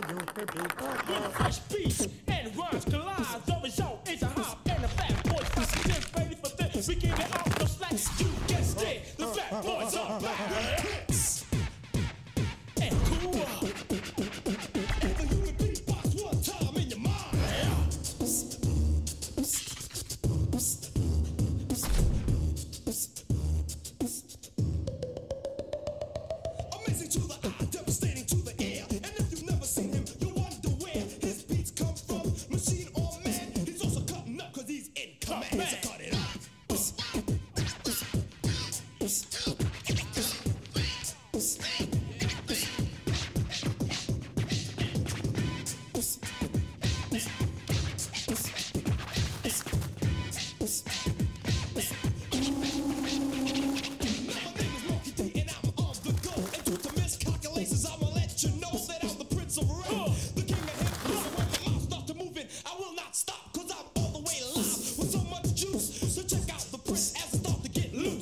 When fresh beats and rhymes collide, the result is a hop and a fat boy fucking just ready for this. We give it all the slacks, you guessed it. The fat boys are back. And cool. Amazing to the eye.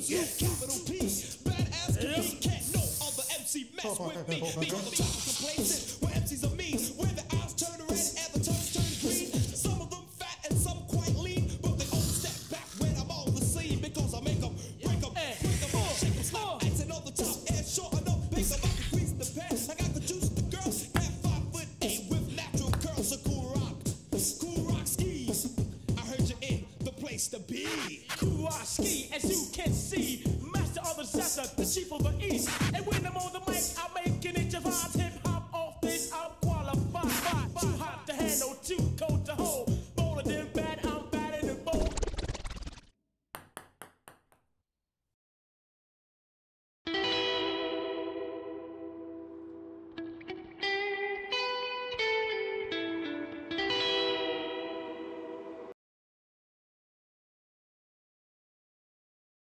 yes. capital P. Badass can be, can't no other MC mess with me. Leave the complacent, where MC's place to be. Kuwaski, as you can see, master of the Zessa, the chief of the East. And when I'm on the mic, I'm making it Javon's hip hop off this. I'm qualified. By, by.